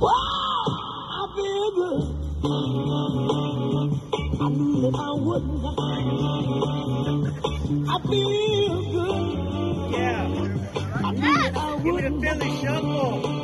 Wow, I feel good. I knew that I wouldn't. I feel good. Yeah. I knew that I Give me the. Philly shuffle.